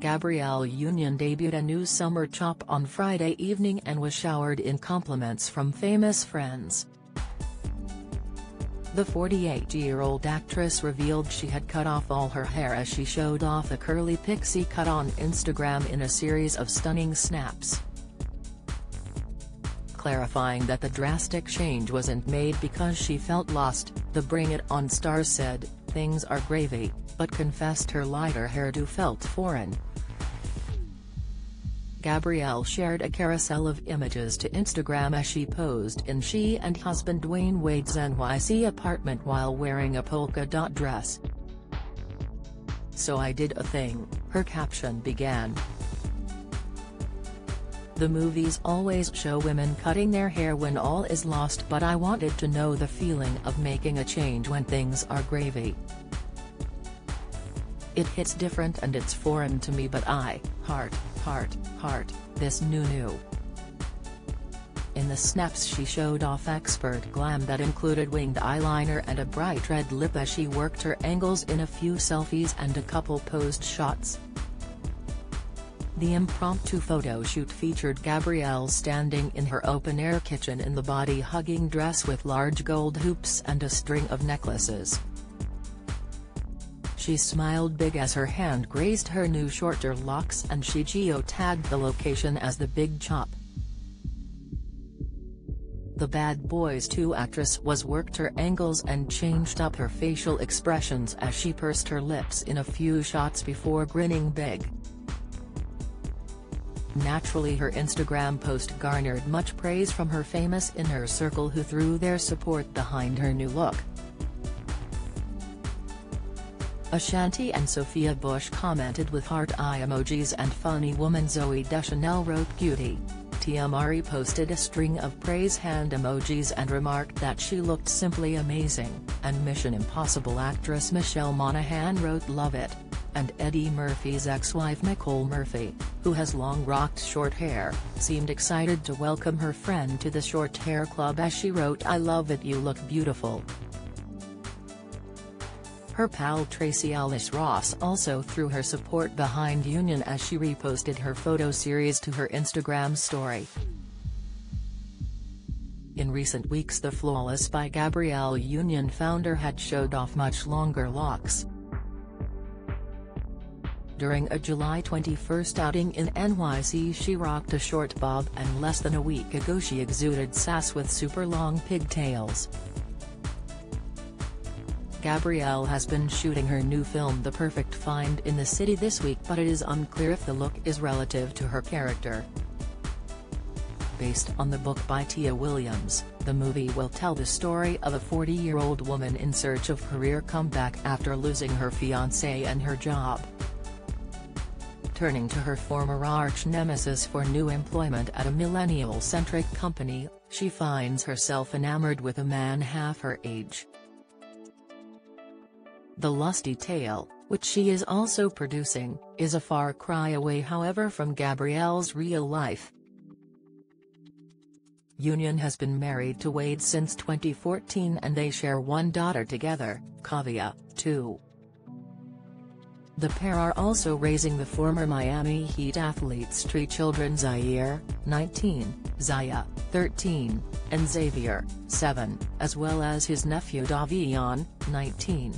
Gabrielle Union debuted a new summer chop on Friday evening and was showered in compliments from famous friends. The 48-year-old actress revealed she had cut off all her hair as she showed off a curly pixie cut on Instagram in a series of stunning snaps. Clarifying that the drastic change wasn't made because she felt lost, the Bring It On star said, things are gravy, but confessed her lighter hairdo felt foreign. Gabrielle shared a carousel of images to Instagram as she posed in she and husband Dwyane Wade's NYC apartment while wearing a polka dot dress. So I did a thing, her caption began. The movies always show women cutting their hair when all is lost but I wanted to know the feeling of making a change when things are gravy. It hits different and it's foreign to me but I, heart, heart, heart, this new new. In the snaps she showed off expert glam that included winged eyeliner and a bright red lip as she worked her angles in a few selfies and a couple posed shots. The impromptu photo shoot featured Gabrielle standing in her open-air kitchen in the body-hugging dress with large gold hoops and a string of necklaces. She smiled big as her hand grazed her new shorter locks and she geo-tagged the location as the Big Chop. The Bad Boys 2 actress was worked her angles and changed up her facial expressions as she pursed her lips in a few shots before grinning big. Naturally her Instagram post garnered much praise from her famous inner circle who threw their support behind her new look. Ashanti and Sophia Bush commented with heart eye emojis and funny woman Zooey Deschanel wrote cutie. Tia Mowry posted a string of praise hand emojis and remarked that she looked simply amazing, and Mission Impossible actress Michelle Monaghan wrote love it. And Eddie Murphy's ex-wife Nicole Murphy, who has long rocked short hair, seemed excited to welcome her friend to the short hair club as she wrote I love it you look beautiful. Her pal Tracee Ellis Ross also threw her support behind Union as she reposted her photo series to her Instagram story. In recent weeks the Flawless by Gabrielle Union founder had showed off much longer locks. During a July 21 outing in NYC she rocked a short bob and less than a week ago she exuded sass with super long pigtails. Gabrielle has been shooting her new film The Perfect Find in the city this week but it is unclear if the look is relative to her character. Based on the book by Tia Williams, the movie will tell the story of a 40-year-old woman in search of career comeback after losing her fiancé and her job. Turning to her former arch-nemesis for new employment at a millennial-centric company, she finds herself enamored with a man half her age. The Lusty Tale, which she is also producing, is a far cry away however from Gabrielle's real life. Union has been married to Wade since 2014 and they share one daughter together, Kaavia, too. The pair are also raising the former Miami Heat athlete's three children Zaire, 19, Zaya, 13, and Xavier, 7, as well as his nephew Davion, 19.